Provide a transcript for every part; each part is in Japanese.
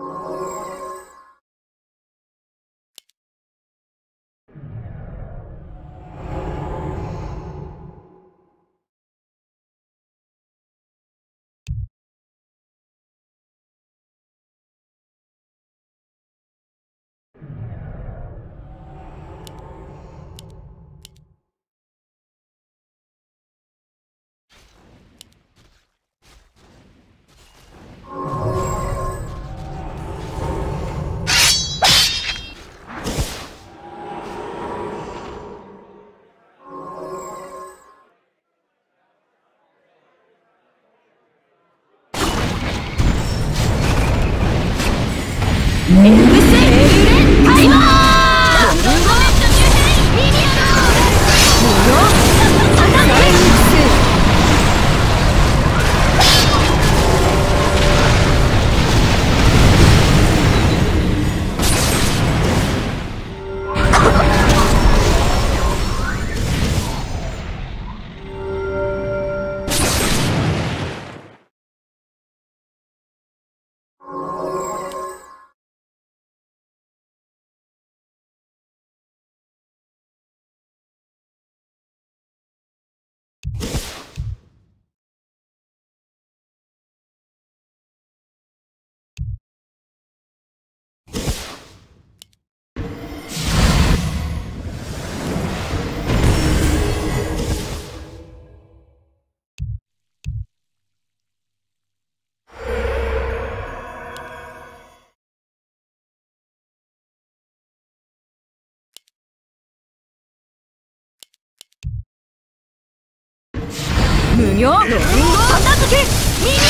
Música 無行片付け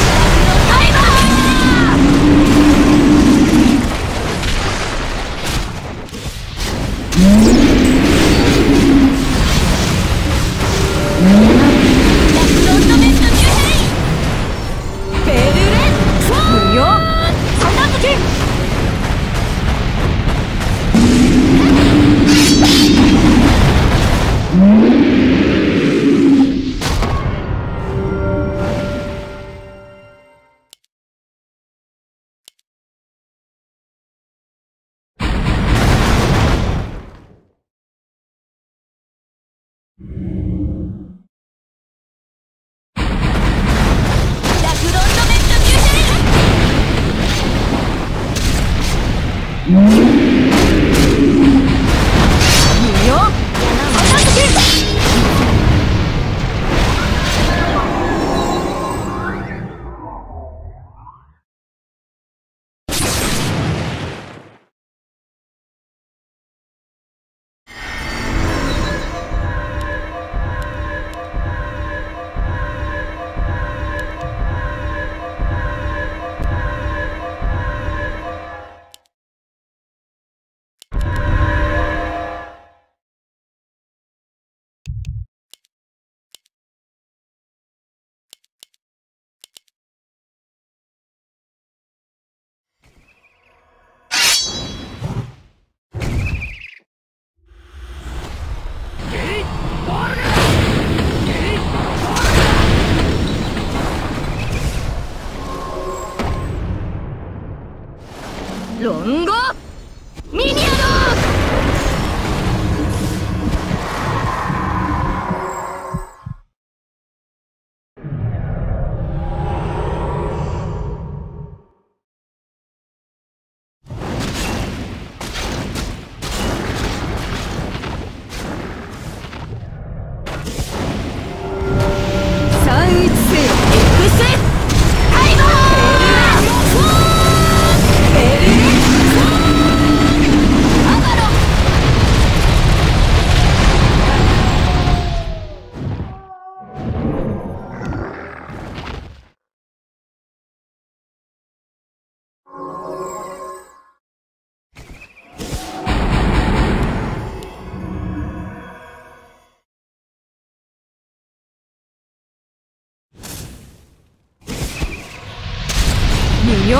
よ。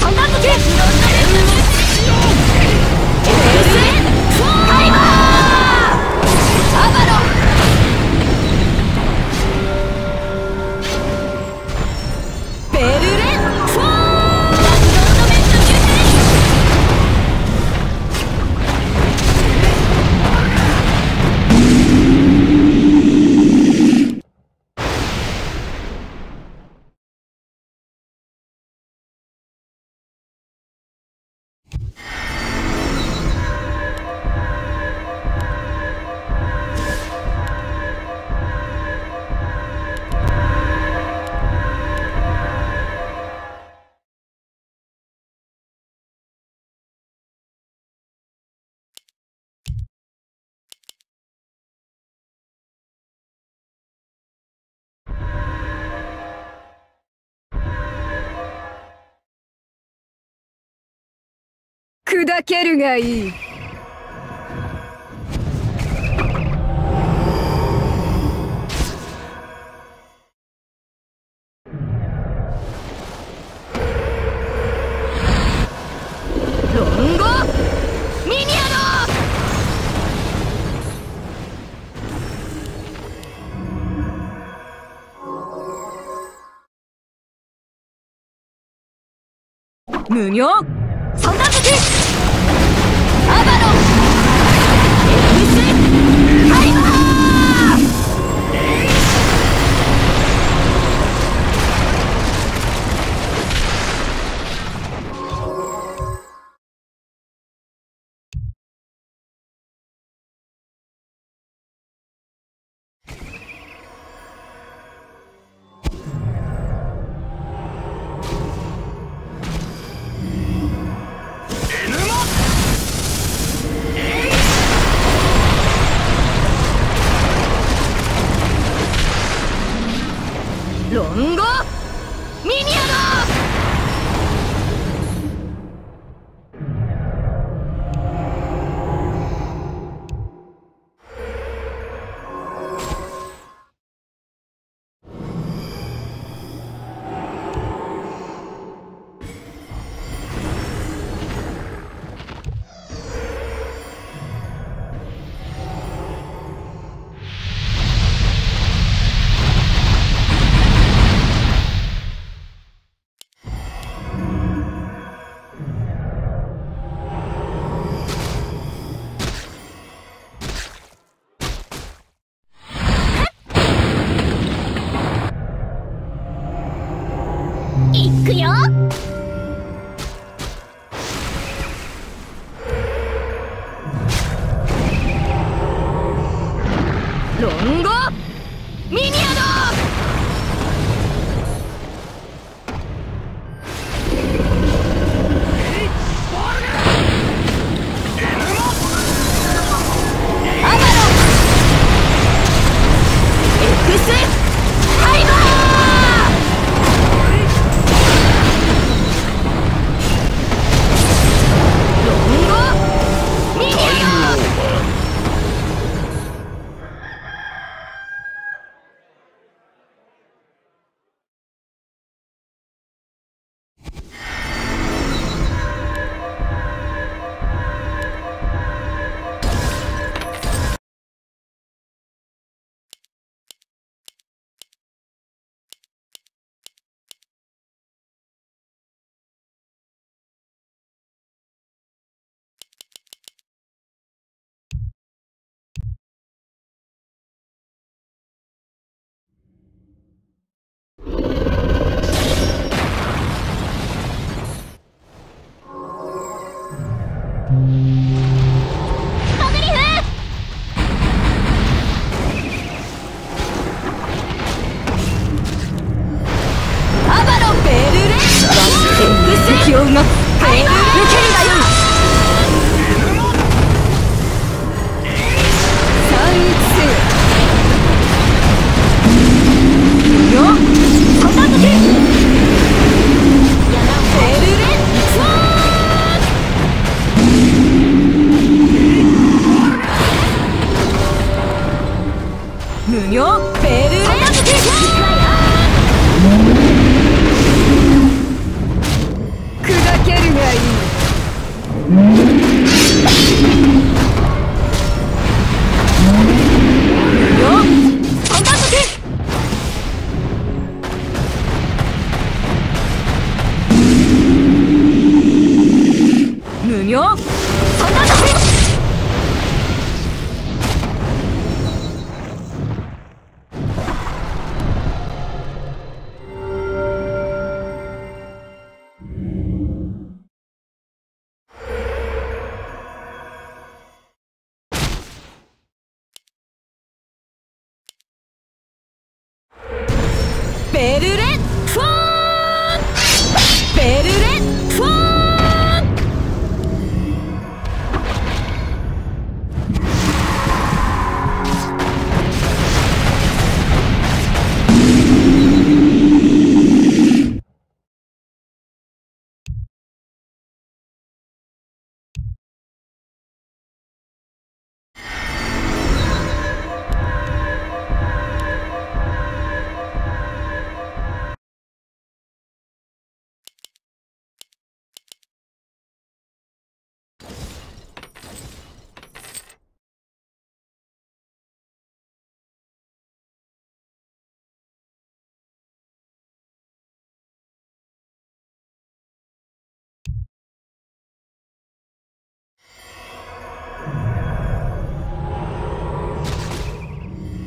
三段付け。砕けるがいい。無料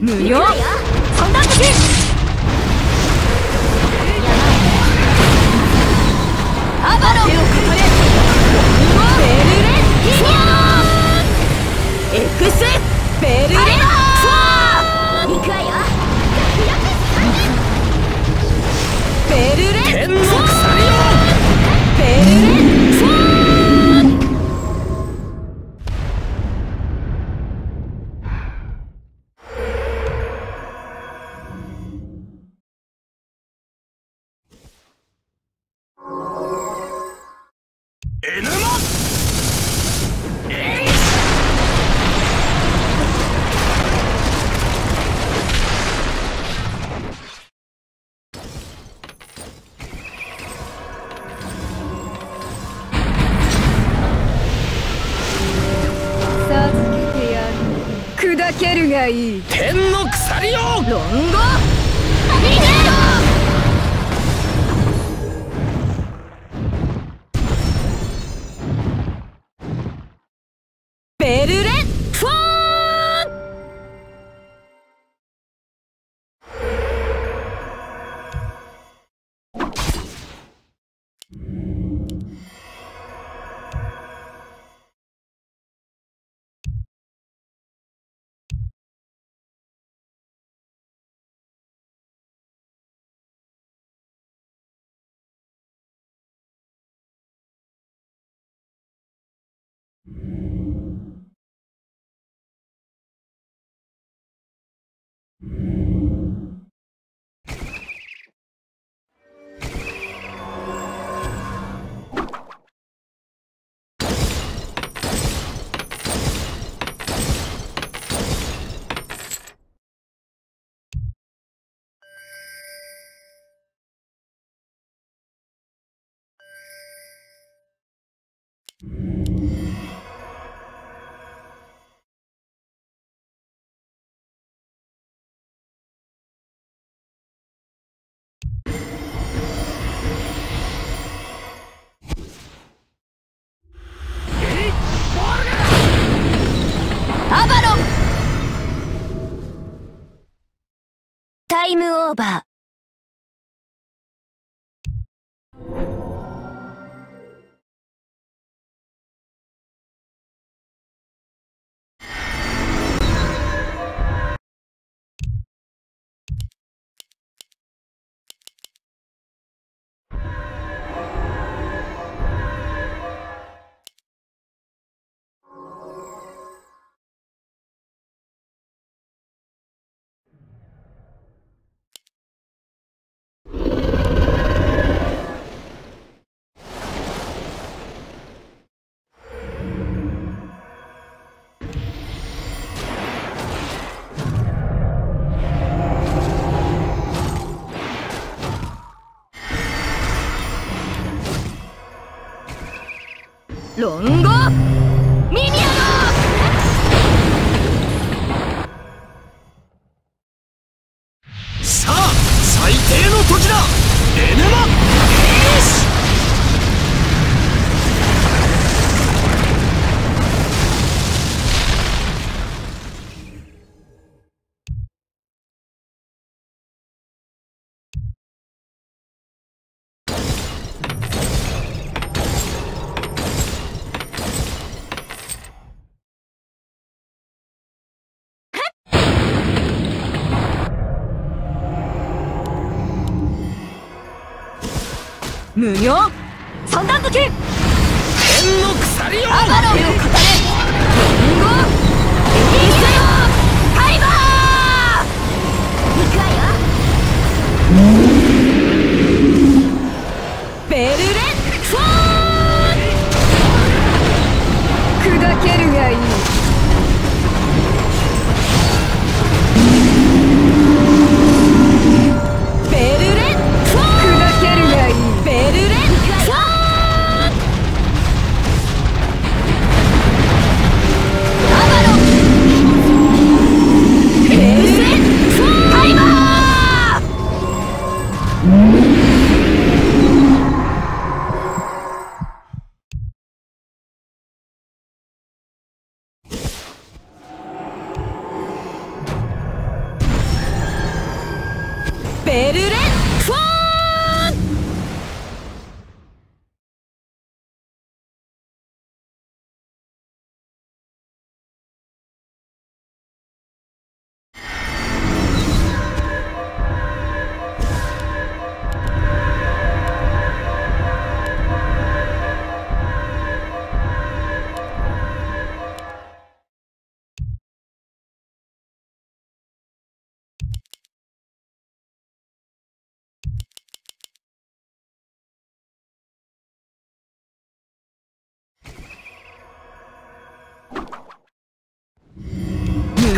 無料コいい。天の鎖よ論語タイムオーバー。龙。無料三段抜け天の鎖を。アバロンを語れ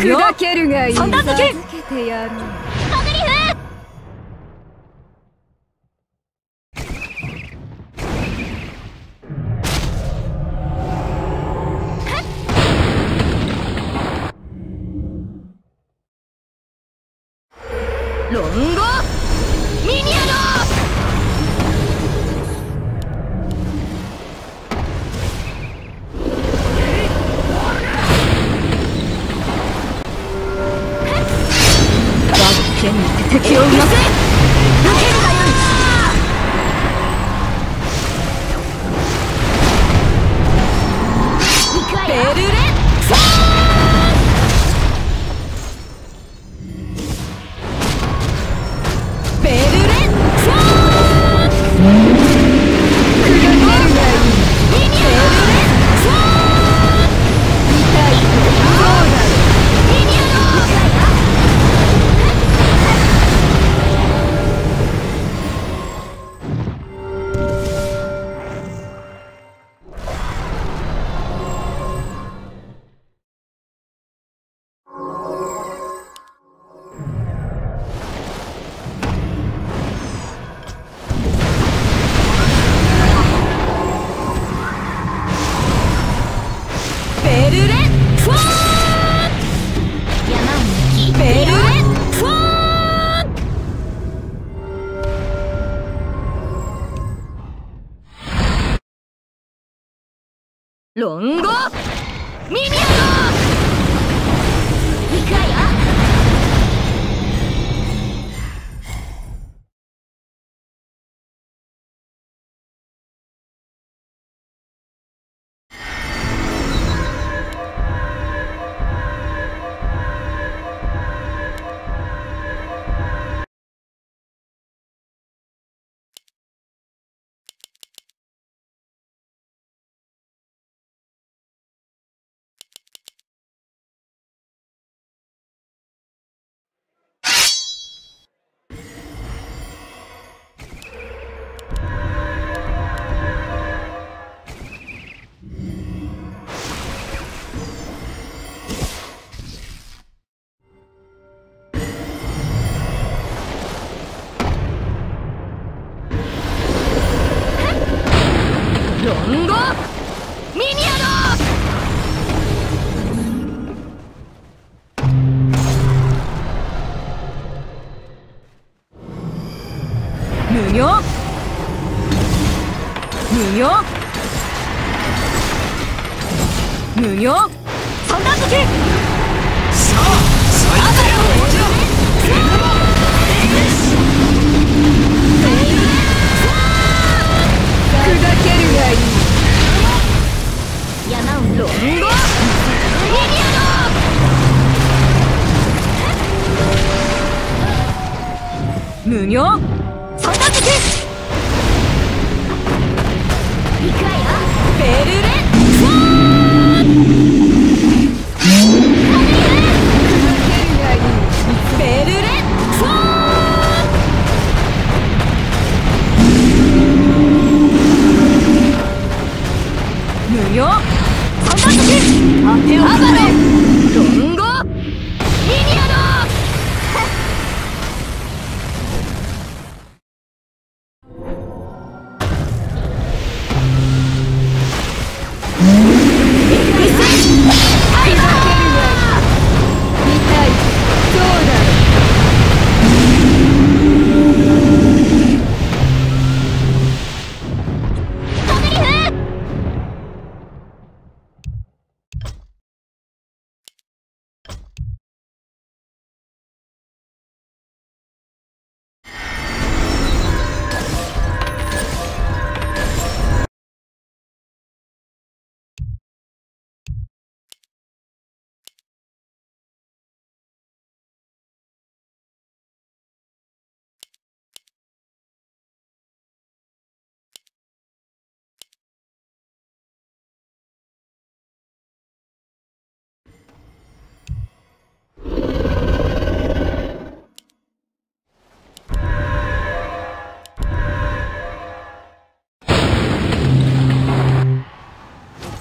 砕けるがいい。片付け。に敵をうまく。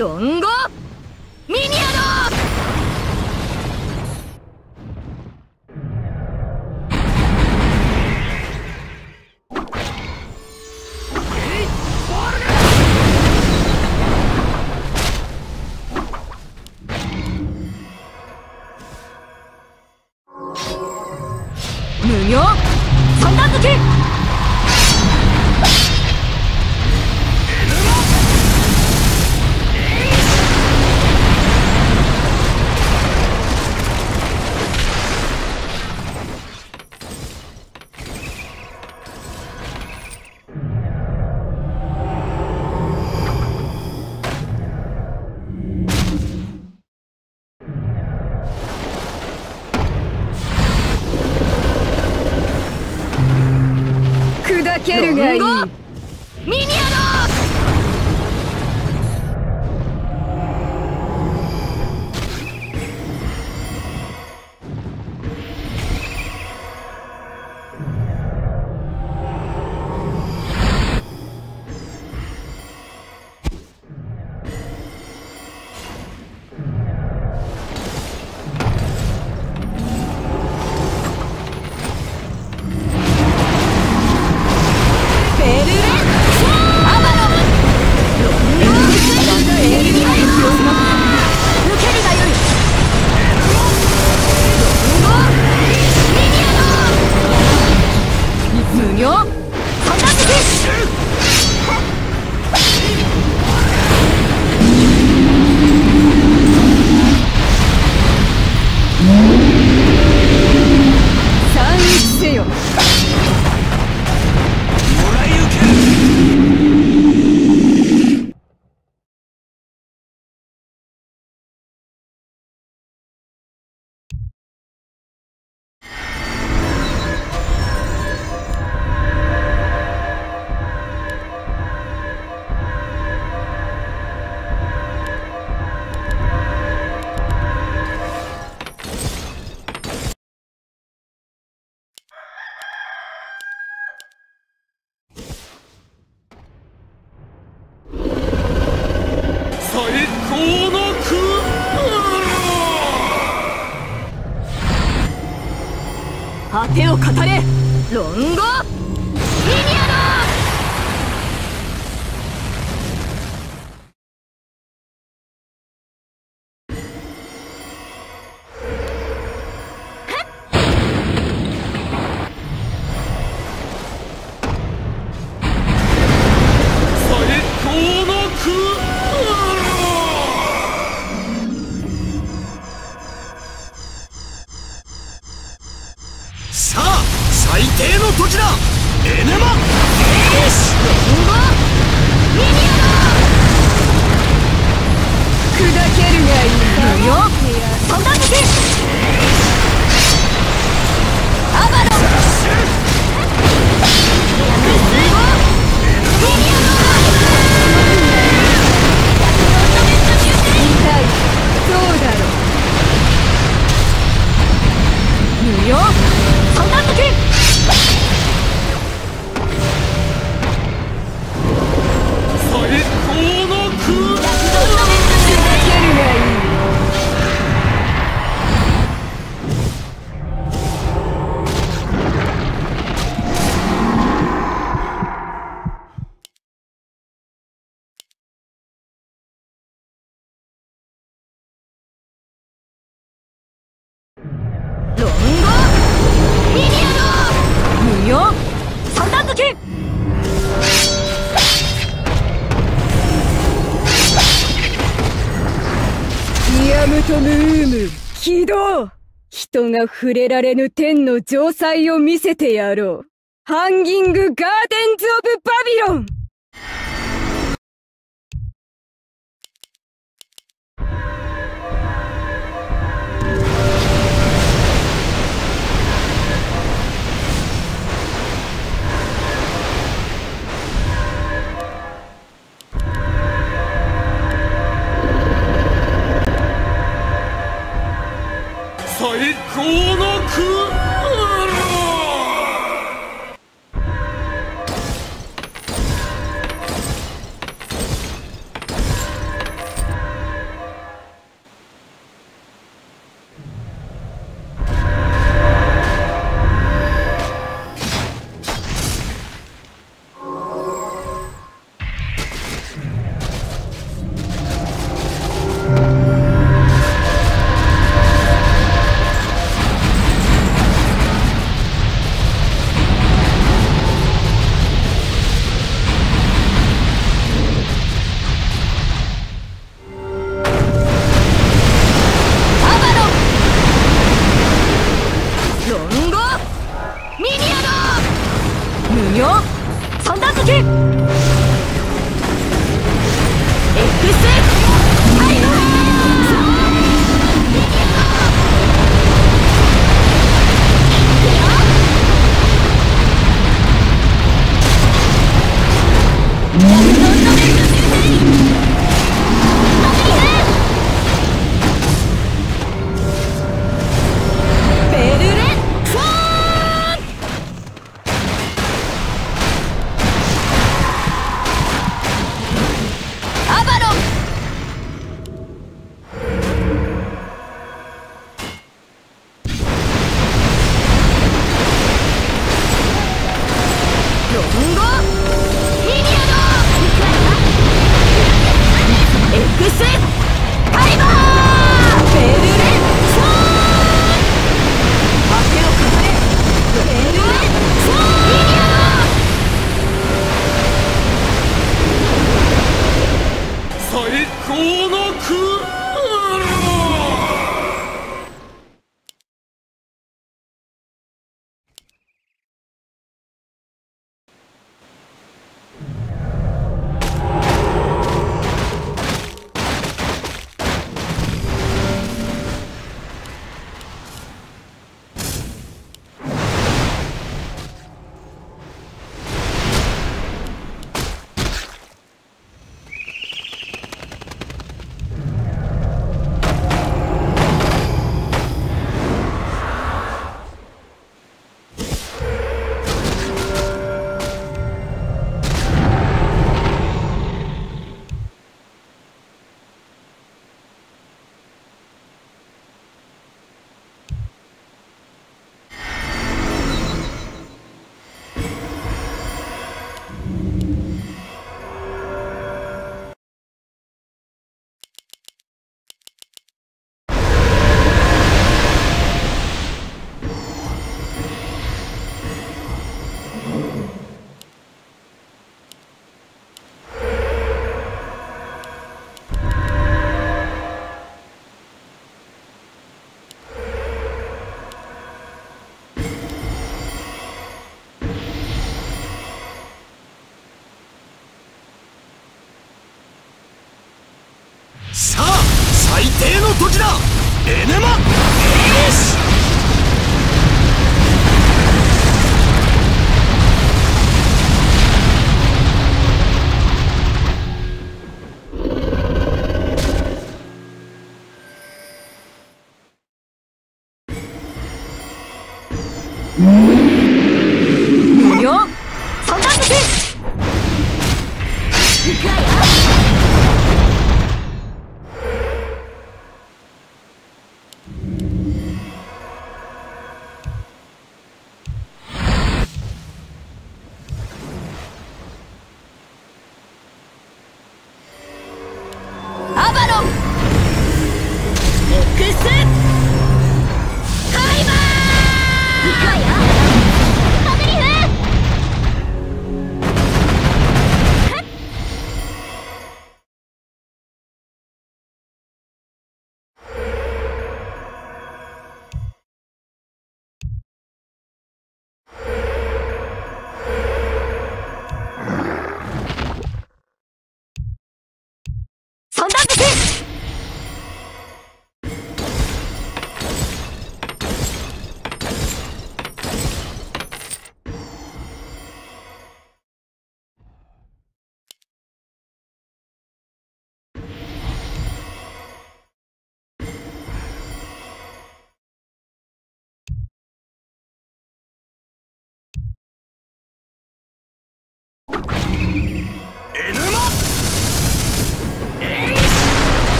ロ人が触れられぬ天の城塞を見せてやろう。ハンギング・ガーデンズ・オブ・バビロン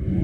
エ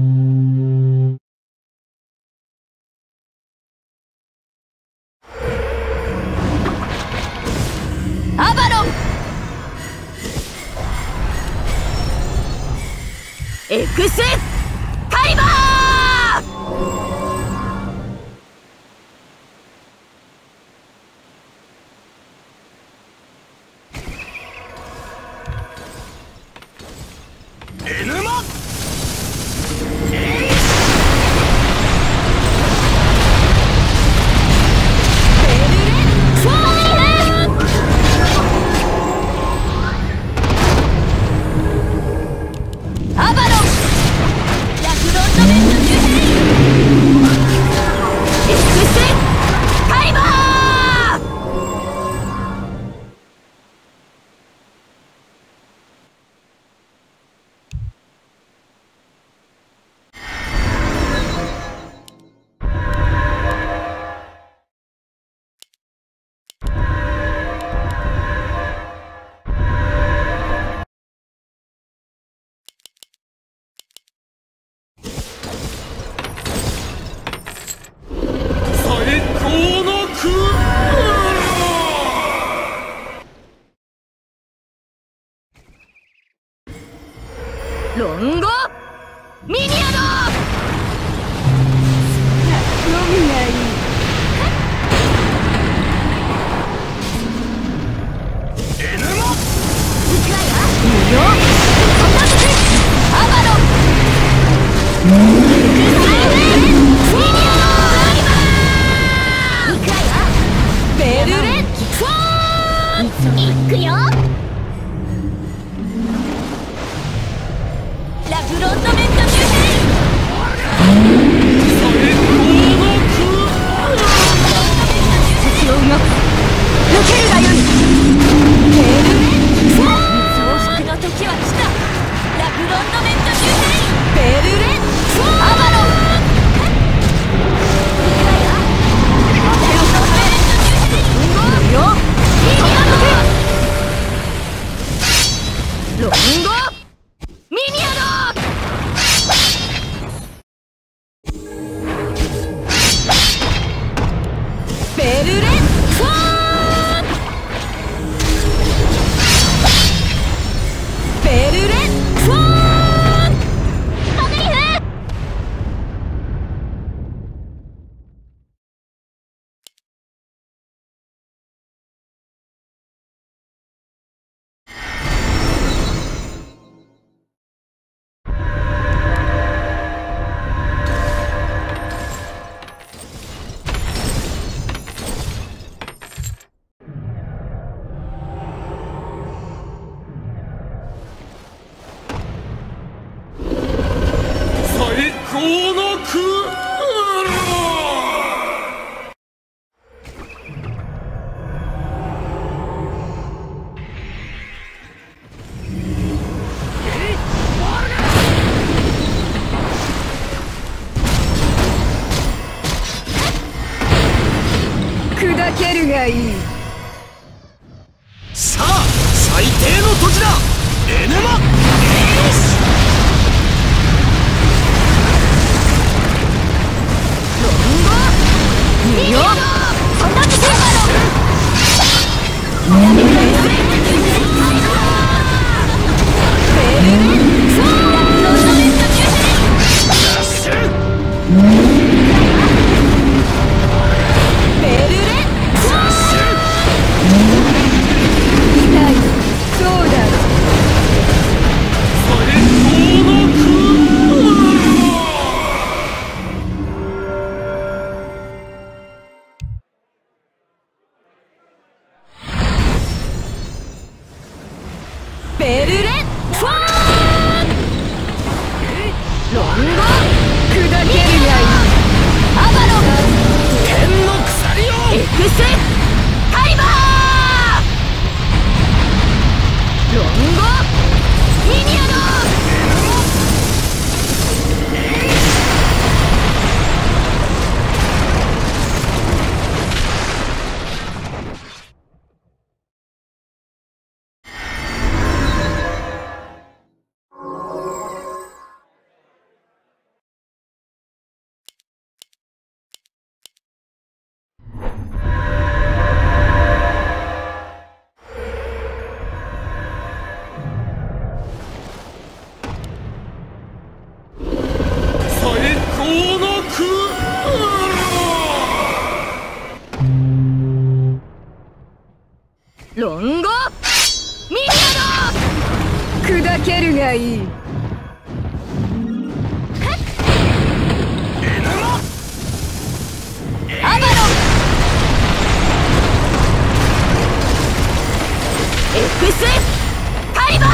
アロだ。エヌマエース。エクスカリバー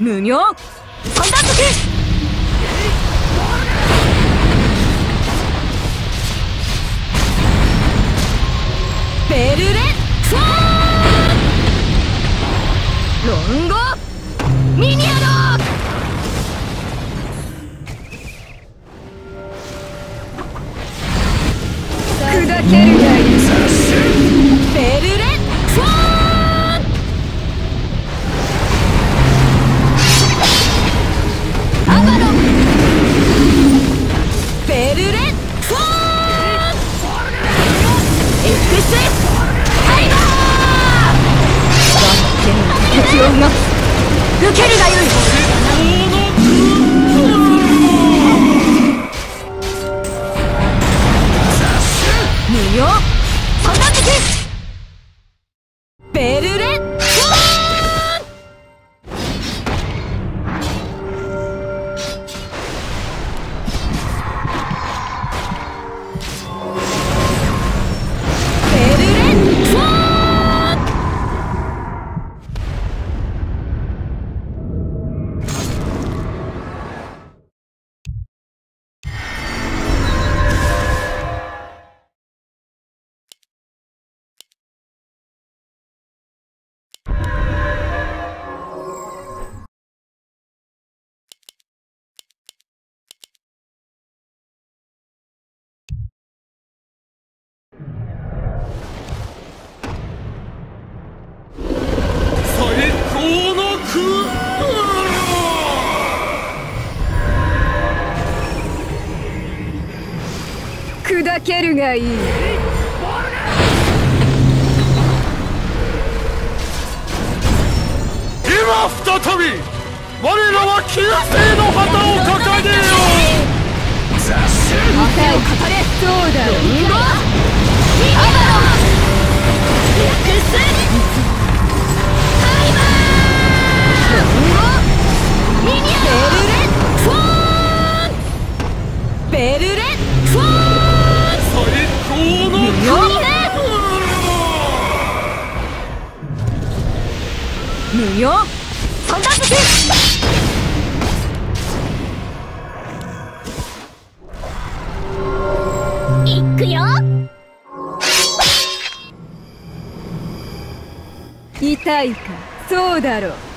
無名そんな時ベルレフォーロンゴ。ミニアノ砕けるがいいベルレフォーアバロン。ベルレフォーエクスカリバー敵を動く受けるがよいがいい。今再び我らは旧姓の旗を掲げよう。雑種手を語れそうだロンゴアバロンエクスカリバーロンゴミニアノベルレフォーベルレフォー無用。よ。痛いかそうだろう